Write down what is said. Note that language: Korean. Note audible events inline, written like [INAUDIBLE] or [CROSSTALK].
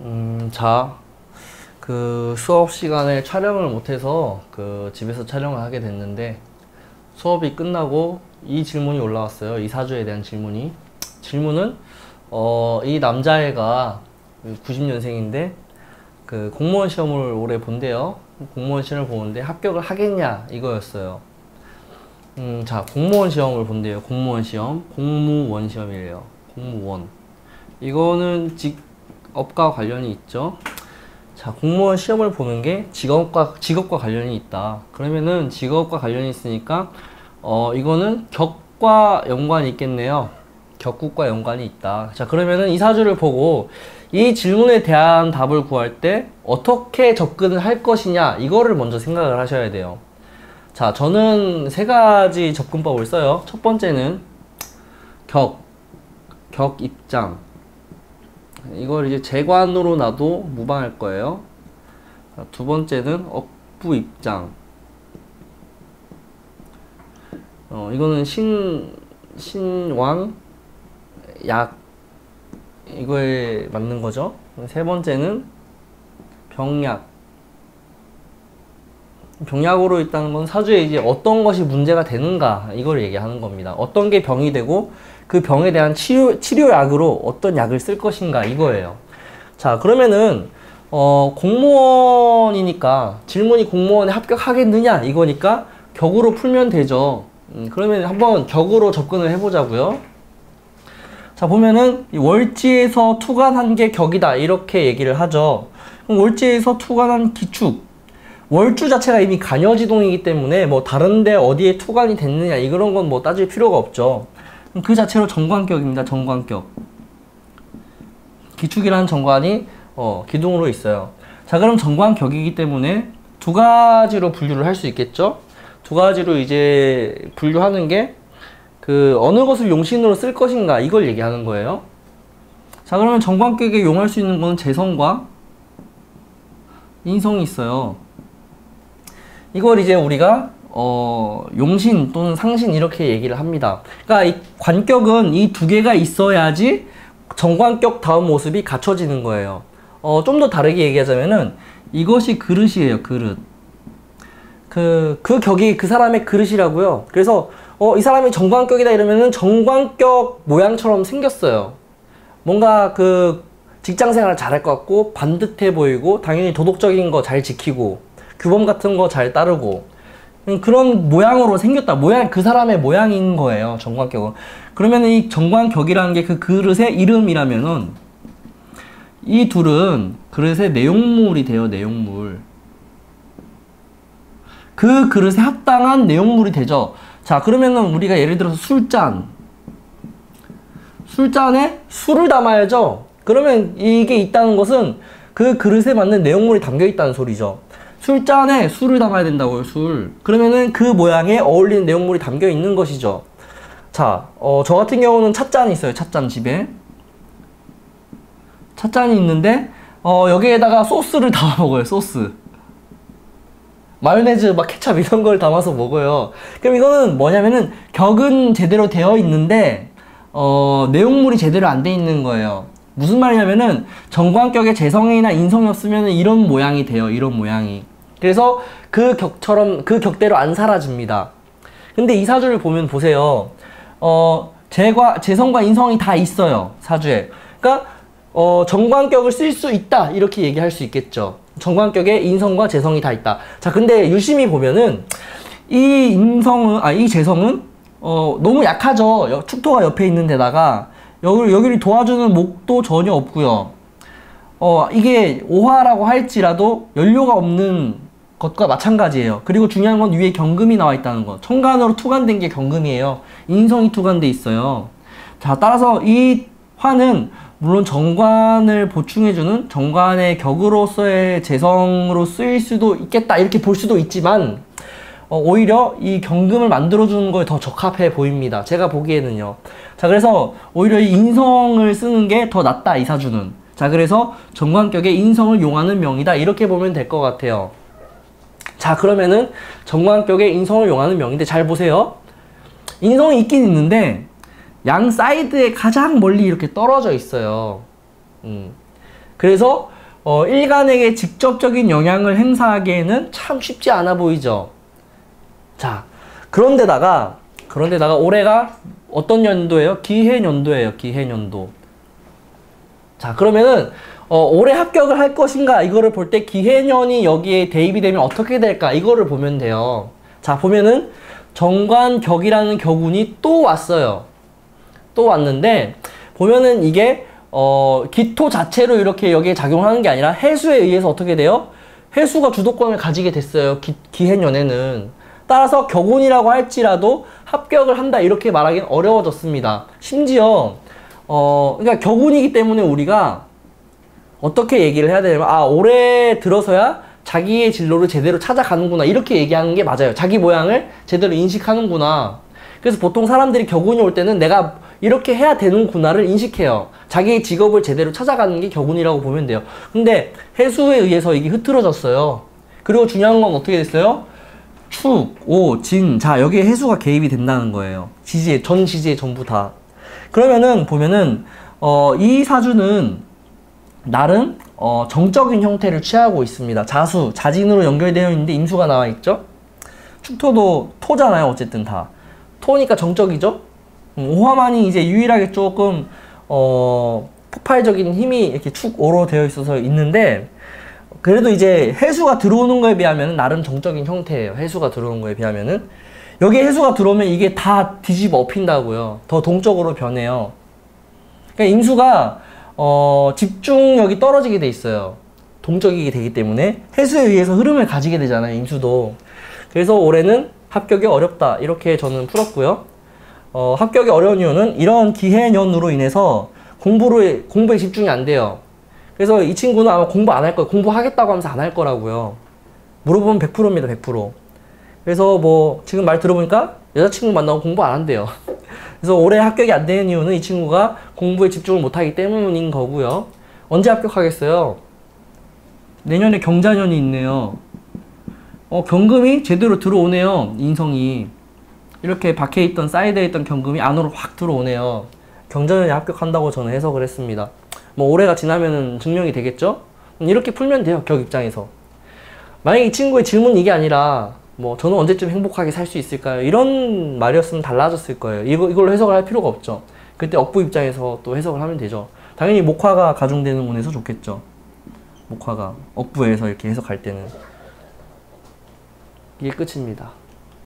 음, 자, 그 수업 시간에 촬영을 못해서 그 집에서 촬영을 하게 됐는데 수업이 끝나고 이 질문이 올라왔어요. 이 사주에 대한 질문이. 질문은 어, 이 남자애가 90년생인데 그 공무원 시험을 올해 본대요. 공무원 시험을 보는데 합격을 하겠냐 이거였어요. 음, 자, 공무원 시험을 본대요. 공무원 시험. 공무원 시험이래요. 공무원. 이거는 직 업과 관련이 있죠. 자, 공무원 시험을 보는 게 직업과, 직업과 관련이 있다. 그러면은 직업과 관련이 있으니까, 어, 이거는 격과 연관이 있겠네요. 격국과 연관이 있다. 자, 그러면은 이 사주를 보고 이 질문에 대한 답을 구할 때 어떻게 접근을 할 것이냐, 이거를 먼저 생각을 하셔야 돼요. 자, 저는 세 가지 접근법을 써요. 첫 번째는 격, 격 입장. 이걸 이제 재관으로 놔도 무방할 거예요. 자, 두 번째는 억부 입장. 어, 이거는 신, 신왕, 약, 이거에 맞는 거죠. 세 번째는 병약. 병약으로 있다는 건 사주에 이제 어떤 것이 문제가 되는가 이걸 얘기하는 겁니다. 어떤 게 병이 되고 그 병에 대한 치료 치료약으로 어떤 약을 쓸 것인가 이거예요. 자 그러면은 어, 공무원이니까 질문이 공무원에 합격하겠느냐 이거니까 격으로 풀면 되죠. 음, 그러면 한번 격으로 접근을 해보자고요. 자 보면은 월지에서 투간한 게 격이다 이렇게 얘기를 하죠. 월지에서 투간한 기축 월주 자체가 이미 간여지동이기 때문에 뭐 다른데 어디에 투간이 됐느냐 이런 건 뭐 따질 필요가 없죠. 그 자체로 정관격입니다. 정관격. 기축이라는 정관이 어, 기둥으로 있어요. 자 그럼 정관격이기 때문에 두 가지로 분류를 할 수 있겠죠. 두 가지로 이제 분류하는 게 그 어느 것을 용신으로 쓸 것인가 이걸 얘기하는 거예요. 자 그러면 정관격에 용할 수 있는 거는 재성과 인성이 있어요. 이걸 이제 우리가 어, 용신 또는 상신 이렇게 얘기를 합니다. 그러니까 이 관격은 이 두 개가 있어야지 정관격 다음 모습이 갖춰지는 거예요. 어, 좀 더 다르게 얘기하자면은 이것이 그릇이에요, 그릇. 그, 그 격이 그 사람의 그릇이라고요. 그래서 어, 이 사람이 정관격이다 이러면은 정관격 모양처럼 생겼어요. 뭔가 그 직장 생활을 잘할 것 같고 반듯해 보이고 당연히 도덕적인 거 잘 지키고 규범 같은 거 잘 따르고 음, 그런 모양으로 생겼다. 모양 그 사람의 모양인 거예요. 정관격은. 그러면 이 정관격이라는 게 그 그릇의 이름이라면은 이 둘은 그릇의 내용물이 돼요. 내용물. 그 그릇에 합당한 내용물이 되죠. 자, 그러면은 우리가 예를 들어서 술잔. 술잔에 술을 담아야죠. 그러면 이게 있다는 것은 그 그릇에 맞는 내용물이 담겨 있다는 소리죠. 술잔에 술을 담아야 된다고요, 술. 그러면은 그 모양에 어울리는 내용물이 담겨 있는 것이죠. 자, 어, 저 같은 경우는 찻잔이 있어요, 찻잔 집에. 찻잔이 있는데, 어, 여기에다가 소스를 [LAUGHS] 담아 먹어요, 소스. 마요네즈, 막 케찹 이런 걸 담아서 먹어요. 그럼 이거는 뭐냐면은 격은 제대로 되어 있는데, 어, 내용물이 제대로 안 돼 있는 거예요. 무슨 말이냐면은 정관격에 재성이나 인성이 없으면 이런 모양이 돼요. 이런 모양이. 그래서 그 격처럼 그 격대로 안 사라집니다. 근데 이 사주를 보면 보세요. 어, 재과 재성과 인성이 다 있어요. 사주에. 그러니까 어, 정관격을 쓸 수 있다. 이렇게 얘기할 수 있겠죠. 정관격에 인성과 재성이 다 있다. 자, 근데 유심히 보면은 이 인성은 아, 이 재성은 어, 너무 약하죠. 축토가 옆에 있는 데다가 여기 여기를 도와주는 목도 전혀 없고요. 어, 이게 오화라고 할지라도 연료가 없는 것과 마찬가지예요. 그리고 중요한 건 위에 경금이 나와 있다는 것. 천간으로 투간된 게 경금이에요. 인성이 투간돼 있어요. 자, 따라서 이 화는 물론 정관을 보충해주는 정관의 격으로서의 재성으로 쓰일 수도 있겠다 이렇게 볼 수도 있지만 어, 오히려 이 경금을 만들어주는 거에 더 적합해 보입니다. 제가 보기에는요. 자, 그래서 오히려 이 인성을 쓰는 게 더 낫다, 이 사주는. 자, 그래서 정관격에 인성을 용하는 명이다. 이렇게 보면 될 것 같아요. 자 그러면은 정관격에 인성을 용하는 명인데 잘 보세요. 인성이 있긴 있는데 양 사이드에 가장 멀리 이렇게 떨어져 있어요. 음. 그래서 어, 일간에게 직접적인 영향을 행사하기에는 참 쉽지 않아 보이죠. 자, 그런데다가 그런데다가 올해가 어떤 연도예요? 기해년도예요. 기해년도. 자, 그러면은 어, 올해 합격을 할 것인가 이거를 볼 때 기해년이 여기에 대입이 되면 어떻게 될까 이거를 보면 돼요. 자, 보면은 정관격이라는 격운이 또 왔어요. 또 왔는데 보면은 이게 어, 기토 자체로 이렇게 여기에 작용하는 게 아니라 해수에 의해서 어떻게 돼요? 해수가 주도권을 가지게 됐어요. 기, 기해년에는. 따라서 격운이라고 할지라도 합격을 한다 이렇게 말하기는 어려워졌습니다. 심지어 어, 그러니까 격운이기 때문에 우리가 어떻게 얘기를 해야 되냐면 아 올해 들어서야 자기의 진로를 제대로 찾아가는구나 이렇게 얘기하는 게 맞아요. 자기 모양을 제대로 인식하는구나. 그래서 보통 사람들이 격운이 올 때는 내가 이렇게 해야 되는구나를 인식해요. 자기의 직업을 제대로 찾아가는 게 격운이라고 보면 돼요. 근데 해수에 의해서 이게 흐트러졌어요. 그리고 중요한 건 어떻게 됐어요? 축, 오, 진, 자 여기에 해수가 개입이 된다는 거예요. 지지에 전 지지에 전부 다. 그러면은 보면은 어, 이 사주는 나름 어, 정적인 형태를 취하고 있습니다. 자수, 자진으로 연결되어 있는데 임수가 나와 있죠. 축토도 토잖아요. 어쨌든 다 토니까 정적이죠. 음, 오화만이 이제 유일하게 조금 어, 폭발적인 힘이 이렇게 축오로 되어 있어서 있는데 그래도 이제 해수가 들어오는 거에 비하면 나름 정적인 형태예요. 해수가 들어오는 거에 비하면은 여기 해수가 들어오면 이게 다 뒤집어 엎힌다고요. 더 동적으로 변해요. 그러니까 임수가 어, 집중력이 떨어지게 돼 있어요. 동적이게 되기 때문에 해수에 의해서 흐름을 가지게 되잖아요. 임수도. 그래서 올해는 합격이 어렵다. 이렇게 저는 풀었고요. 어, 합격이 어려운 이유는 이런 기해년으로 인해서 공부를, 공부에 집중이 안 돼요. 그래서 이 친구는 아마 공부 안 할 거예요. 공부하겠다고 하면서 안 할 거라고요. 물어보면 100%입니다. 100%. 그래서 뭐 지금 말 들어보니까 여자친구 만나고 공부 안 한대요. 그래서 올해 합격이 안 되는 이유는 이 친구가 공부에 집중을 못하기 때문인 거고요. 언제 합격하겠어요? 내년에 경자년이 있네요. 어, 경금이 제대로 들어오네요. 인성이. 이렇게 박혀있던, 사이드에 있던 경금이 안으로 확 들어오네요. 경자년에 합격한다고 저는 해석을 했습니다. 뭐 올해가 지나면은 증명이 되겠죠? 이렇게 풀면 돼요. 격 입장에서. 만약에 이 친구의 질문이 이게 아니라 뭐 저는 언제쯤 행복하게 살 수 있을까요? 이런 말이었으면 달라졌을 거예요. 이거 이걸로 해석을 할 필요가 없죠. 그때 억부 입장에서 또 해석을 하면 되죠. 당연히 목화가 가중되는 운에서 좋겠죠. 목화가 억부에서 이렇게 해석할 때는 이게 끝입니다.